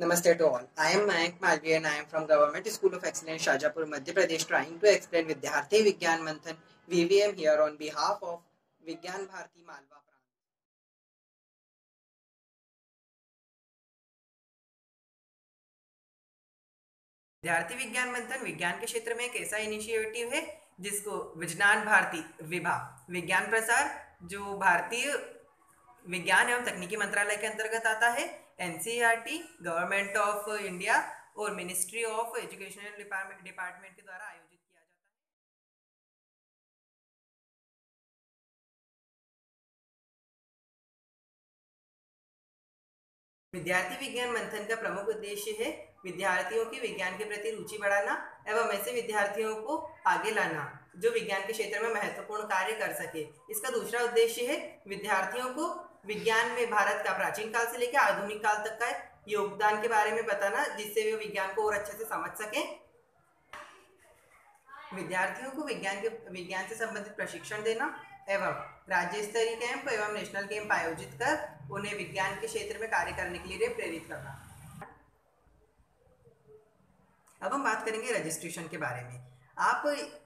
नमस्ते to all I am Mayank Malviya and I am from government school of excellence Shajapur Madhya Pradesh trying to explain Vidyarthi Vigyan Manthan VVM here on behalf of Vigyan Bharati Malwa प्रांत विद्यार्थी विज्ञान मंथन विज्ञान के क्षेत्र में एक ऐसा initiative है जिसको विज्ञान भारती विभाग, विज्ञान प्रसार, जो भारतीय विज्ञान एवं तकनीकी मंत्रालय के अंतर्गत आता है। एनसीईआरटी गवर्नमेंट ऑफ़ इंडिया और मिनिस्ट्री ऑफ़ एजुकेशनल डिपार्टमेंट के द्वारा आयोजित विद्यार्थी विज्ञान मंथन का प्रमुख उद्देश्य है विद्यार्थियों की विज्ञान के प्रति रुचि बढ़ाना एवं ऐसे विद्यार्थियों को आगे लाना, जो विज्ञान के क्षेत्र में महत्वपूर्ण कार्य कर सके। इसका दूसरा उद्देश्य है विद्यार्थियों को विज्ञान में भारत का प्राचीन काल से लेकर आधुनिक काल तक का योगदान के बारे में बताना, जिससे वे विज्ञान को और अच्छे से समझ सकें। विद्यार्थियों को विज्ञान के, विज्ञान से संबंधित प्रशिक्षण देना एवं राज्य स्तरीय कैंप एवं नेशनल कैंप आयोजित कर उन्हें विज्ञान के क्षेत्र में कार्य करने के लिए प्रेरित करना। अब हम बात करेंगे रजिस्ट्रेशन के बारे में। आप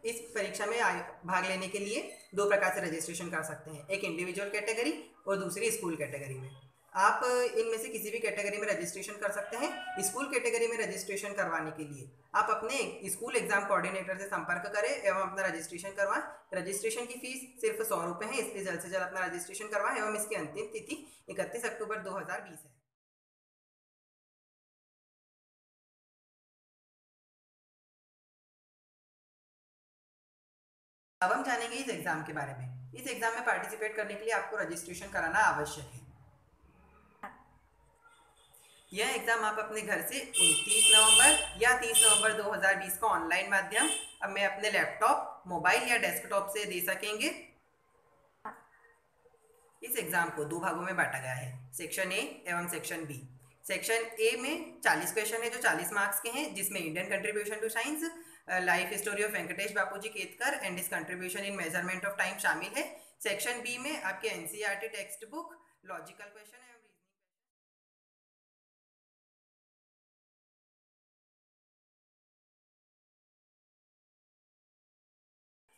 इस परीक्षा में भाग लेने के लिए दो प्रकार से रजिस्ट्रेशन कर सकते हैं। एक इंडिविजुअल कैटेगरी और दूसरी स्कूल कैटेगरी में। आप इनमें से किसी भी कैटेगरी में रजिस्ट्रेशन कर सकते हैं स्कूल कैटेगरी में रजिस्ट्रेशन करवाने के लिए। आप अपने स्कूल एग्ज़ाम कोऑर्डिनेटर से संपर्क करें एवं अपना रजिस्ट्रेशन करवाएँ। रजिस्ट्रेशन की फ़ीस सिर्फ़ सौ रुपये है, इसलिए जल्द से जल्द अपना रजिस्ट्रेशन करवाएँ एवं इसकी अंतिम तिथि इकतीस अक्टूबर दो है। अब हम जानेंगे इस एग्ज़ाम के बारे में। इस एग्ज़ाम में पार्टिसिपेट करने के लिए आपको रजिस्ट्रेशन कराना आवश्यक है। यह एग्ज़ाम आप अपने घर से 29 नवंबर या 30 नवंबर 2020 को ऑनलाइन माध्यम अब मैं अपने लैपटॉप मोबाइल या डेस्कटॉप से दे सकेंगे। इस एग्ज़ाम को दो भागों में बांटा गया है। सेक्शन ए एवं सेक्शन बी सेक्शन ए में 40 क्वेश्चन है जो 40 मार्क्स के हैं, जिसमें Indian contribution to science life story of Venkatesh Bapuji Ketkar and his contribution in measurement of time शामिल है। सेक्शन बी में आपके NCERT text book logical question है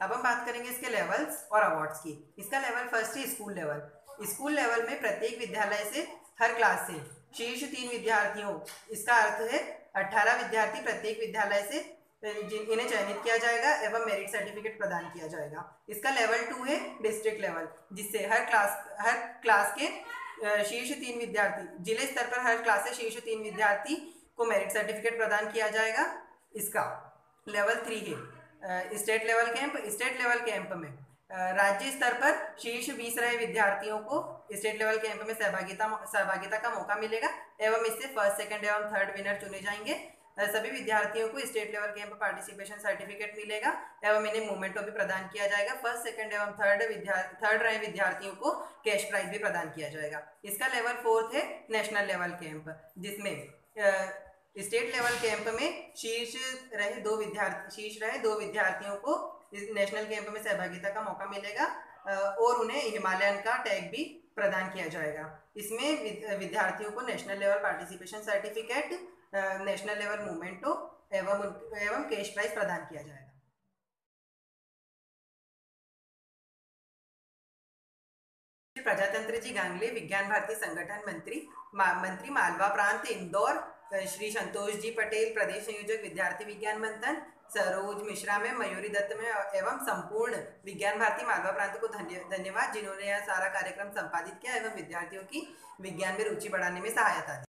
अब हम बात करेंगे इसके लेवल्स और अवार्ड्स की। इसका लेवल फ़र्स्ट है स्कूल लेवल स्कूल लेवल में प्रत्येक विद्यालय से, हर क्लास से, शीर्ष तीन विद्यार्थियों, इसका अर्थ है अठारह विद्यार्थी प्रत्येक विद्यालय से इन्हें चयनित किया जाएगा एवं मेरिट सर्टिफिकेट प्रदान किया जाएगा। इसका लेवल टू है डिस्ट्रिक्ट लेवल जिससे हर क्लास हर क्लास के शीर्ष तीन विद्यार्थी, ज़िले स्तर पर हर क्लास से शीर्ष तीन विद्यार्थी को मेरिट सर्टिफिकेट प्रदान किया जाएगा। इसका लेवल थ्री है state level camp state level camp में राज्य स्तर पर शीर्ष बीस रहे विद्यार्थियों को स्टेट लेवल कैंप में सहभागिता सहभागिता का मौका मिलेगा, एवं इससे फ़र्स्ट सेकंड एवं थर्ड विनर चुने जाएँगे। सभी विद्यार्थियों को state level camp participation certificate मिलेगा एवं इन्हें मोमेंटो भी प्रदान किया जाएगा। फ़र्स्ट सेकंड एवं थर्ड विद्यार्थी थर्ड रहे विद्यार्थियों को कैश प्राइज भी प्रदान किया जाएगा। इसका लेवल फोर्थ है नेशनल लेवल कैंप जिसमें स्टेट लेवल कैंप में शीर्ष रहे दो विद्यार्थी, शीर्ष रहे दो विद्यार्थियों को नेशनल कैंप में सहभागिता का मौका मिलेगा और उन्हें हिमालयन का टैग भी प्रदान किया जाएगा। इसमें विद्यार्थियों को national level participation certificate national level memento एवं एवं कैश प्राइज प्रदान किया जाएगा। प्रजातंत्र जी गांगले विज्ञान भारती संगठन मंत्री मा, मंत्री मालवा प्रांत इंदौर श्री संतोष जी पटेल प्रदेश संयोजक विद्यार्थी विज्ञान मंथन सरोज मिश्रा में मयूरी दत्त में एवं संपूर्ण विज्ञान भारती मालवा प्रांत को धन्यवाद जिन्होंने यह सारा कार्यक्रम संपादित किया एवं विद्यार्थियों की विज्ञान में रुचि बढ़ाने में सहायता दी।